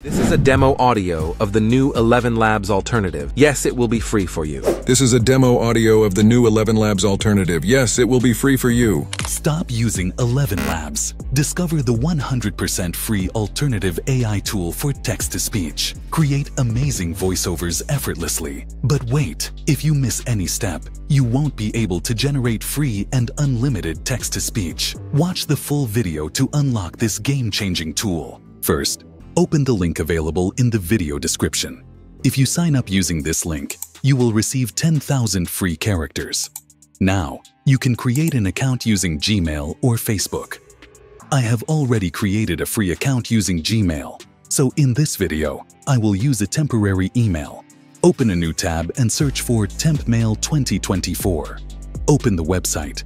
This is a demo audio of the new ElevenLabs alternative. Yes, it will be free for you. This is a demo audio of the new ElevenLabs alternative. Yes, it will be free for you. Stop using 11 Labs. Discover the 100% free alternative AI tool for text-to-speech. Create amazing voiceovers effortlessly. But wait, if you miss any step, you won't be able to generate free and unlimited text-to-speech. Watch the full video to unlock this game-changing tool. First, open the link available in the video description. If you sign up using this link, you will receive 10,000 free characters. Now, you can create an account using Gmail or Facebook. I have already created a free account using Gmail, so in this video, I will use a temporary email. Open a new tab and search for TempMail 2024. Open the website.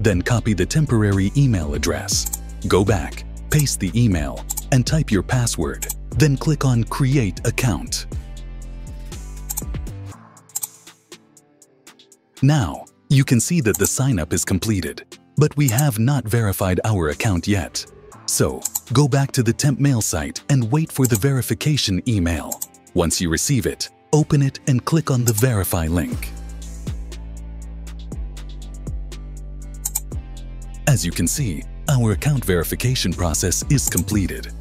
Then copy the temporary email address. Go back paste the email, and type your password. Then click on Create Account. Now, you can see that the sign-up is completed, but we have not verified our account yet. So, go back to the TempMail site and wait for the verification email. Once you receive it, open it and click on the Verify link. As you can see, our account verification process is completed.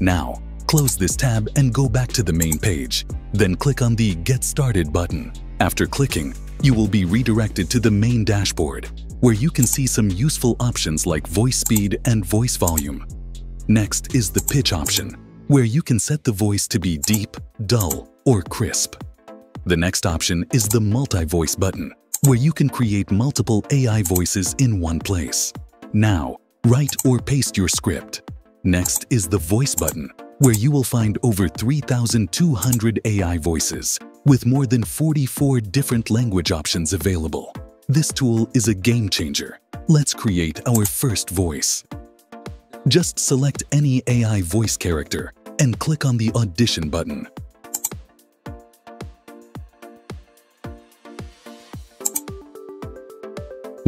Now, close this tab and go back to the main page. Then click on the Get Started button. After clicking, you will be redirected to the main dashboard, where you can see some useful options like voice speed and voice volume. Next is the pitch option, where you can set the voice to be deep, dull, or crisp. The next option is the multi-voice button, where you can create multiple AI voices in one place. Now, Write or paste your script. Next is the Voice button, where you will find over 3,200 AI voices, with more than 44 different language options available. This tool is a game changer. Let's create our first voice. Just select any AI voice character and click on the Audition button.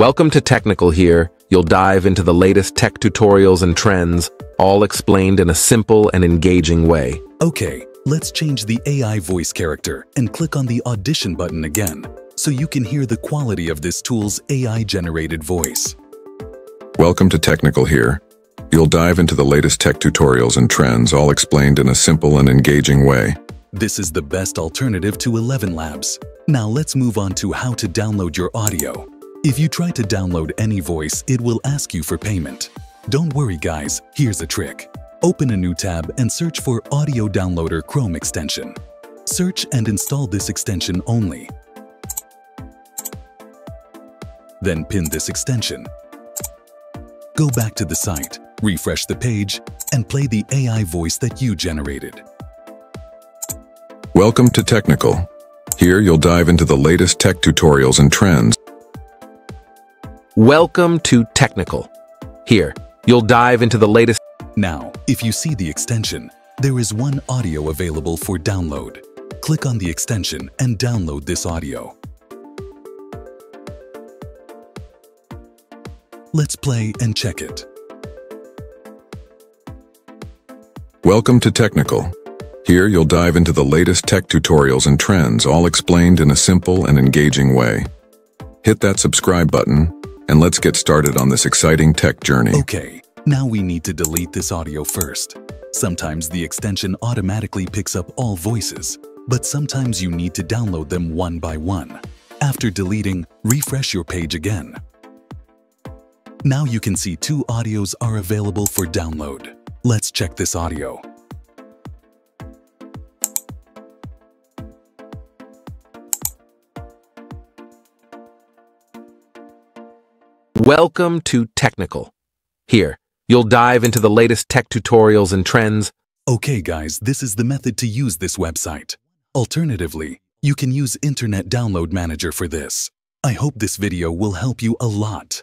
Welcome to Technical here. You'll dive into the latest tech tutorials and trends, all explained in a simple and engaging way. Okay, let's change the AI voice character and click on the Audition button again, so you can hear the quality of this tool's AI-generated voice. Welcome to Technical here. You'll dive into the latest tech tutorials and trends, all explained in a simple and engaging way. This is the best alternative to ElevenLabs. Now let's move on to how to download your audio. If you try to download any voice, it will ask you for payment. Don't worry guys, here's a trick. Open a new tab and search for Audio Downloader Chrome extension. Search and install this extension only. Then pin this extension. Go back to the site, refresh the page, and play the AI voice that you generated. Welcome to Technical. Here you'll dive into the latest tech tutorials and trends Welcome to Technical. Here, you'll dive into the latest... Now, if you see the extension, there is one audio available for download. Click on the extension and download this audio. Let's play and check it. Welcome to Technical. Here you'll dive into the latest tech tutorials and trends all explained in a simple and engaging way. Hit that subscribe button and let's get started on this exciting tech journey. Okay, now we need to delete this audio first. Sometimes the extension automatically picks up all voices, but sometimes you need to download them one by one. After deleting, refresh your page again. Now you can see two audios are available for download. Let's check this audio. Welcome to Technical. Here, you'll dive into the latest tech tutorials and trends. Okay guys, this is the method to use this website. Alternatively, you can use Internet Download Manager for this. I hope this video will help you a lot.